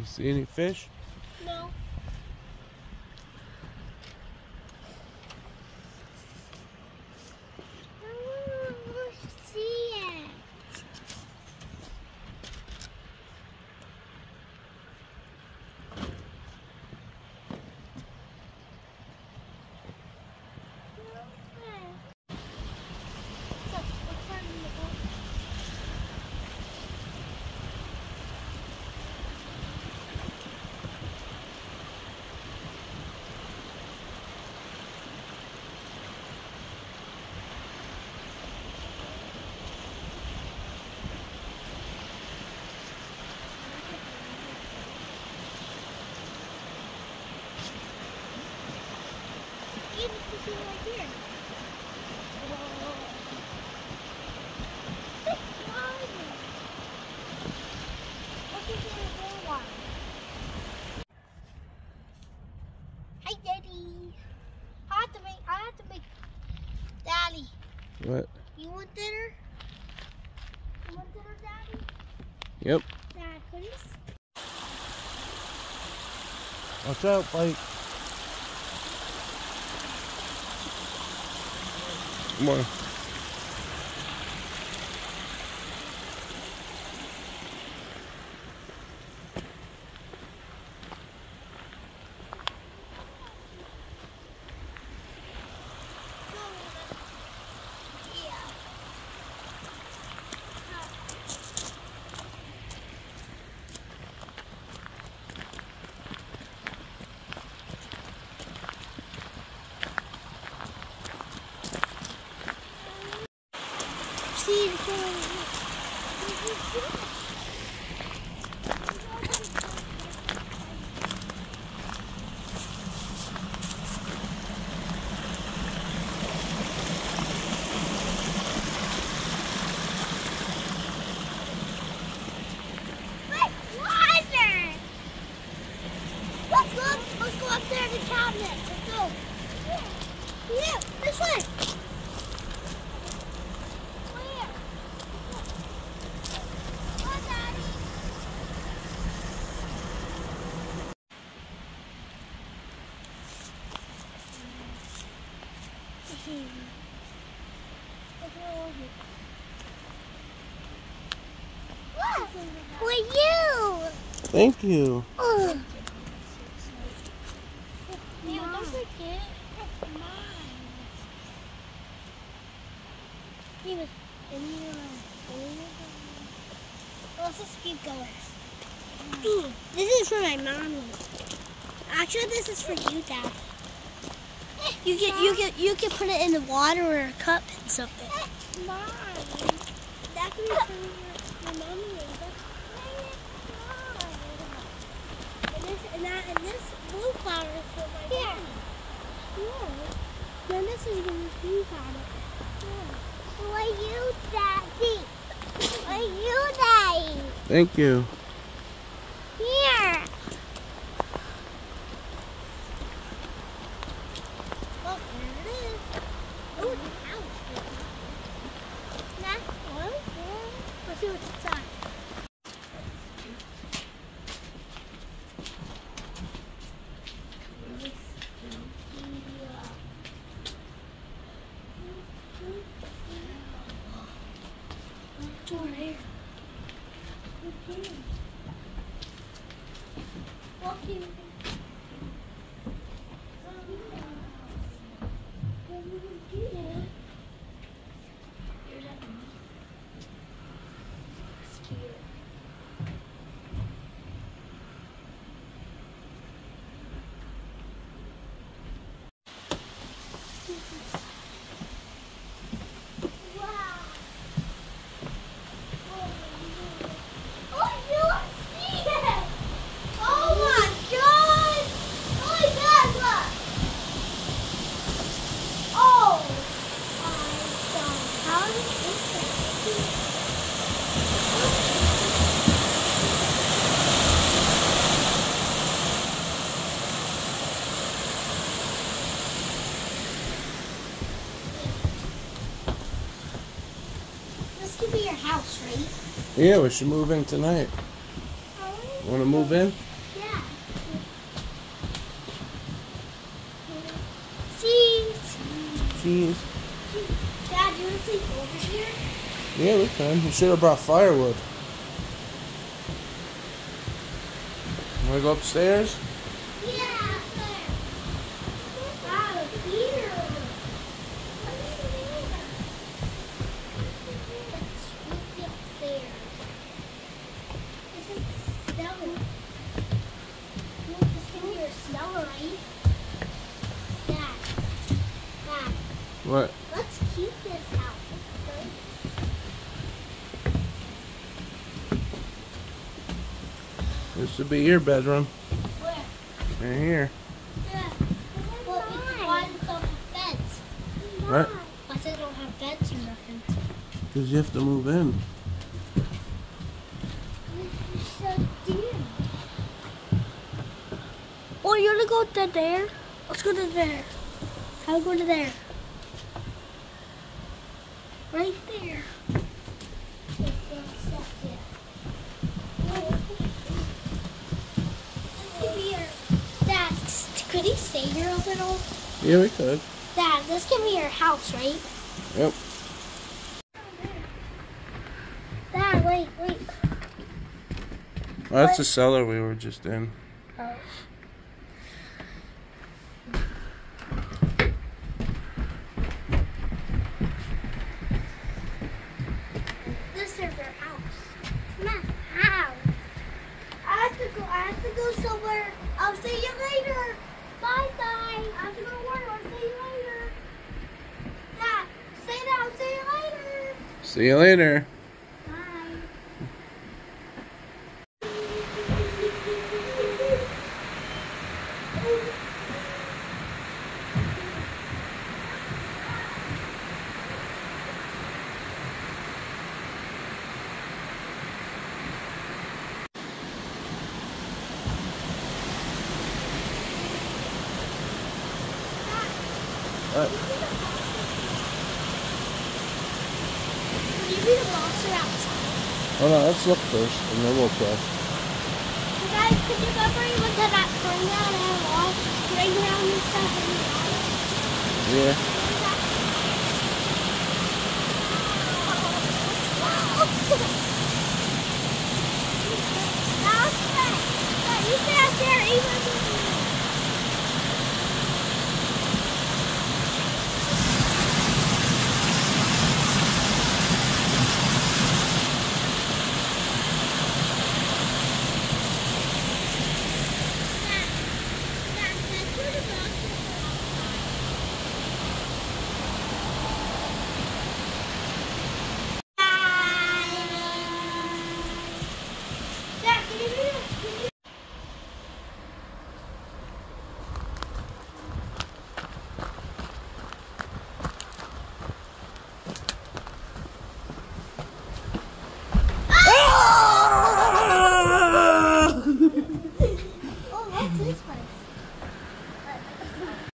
You see any fish? No. I want to see it. So, what's that in the book? Even if you see right here. It's sliding. Look at the little one. Hi, Daddy. I have to make. I have to make. Daddy, What? you want dinner? You want dinner, Daddy? Yep. Dad, please. Watch out, Mike. 哎呀妈呀 on. See the thing. Wait, water! Let's go, up- let's go up there to the cabinet. Let's go. Yeah, this way. Where? Oh, Daddy. For you. Thank you. Oh. Don't forget, that's mine. He was in your Let's just keep going. This is for my mommy. Actually, this is for you, Dad. You can you can you can put it in the water or a cup and something. That's mine. That can be for your, your mommy. And this and that and this blue flower is for my Here. Yeah. Then this is the blue flower. Yeah. For you, Daddy. For you, Daddy. Thank you. Here. Look, there it is. Oh, the house. Nah, well, yeah. Let's see what's inside. What's over here? Walking. your house, right? Yeah, we should move in tonight. Want to move in? Yeah. Cheese. Cheese. Dad, you want to sleep over here? Yeah, we can. We should have brought firewood. Want to go upstairs? What? let's keep this out. This would be your bedroom. Where? Right here. Yeah. Well, it's why it don't have beds. What? Why they don't have beds or nothing? Because you have to move in. so dim. Oh, you wanna go to there? Let's go to there. I'll go to there. Right there. Dad, could he stay here a little? Yeah, we could. Dad, this can be your house, right? Yep. Dad, wait, wait. Well, that's the cellar we were just in. Oh. This is your house. My house. I have to go. I have to go somewhere. I'll see you later. Bye, bye. I have to go to work. I'll see you later. Dad, say that. I'll see you later. See you later. Bye. Uh, Be the monster outside? Oh, hold on, let's look first, and then we'll play. Guys, could you go bring with that playground and and stuff in the? Yeah.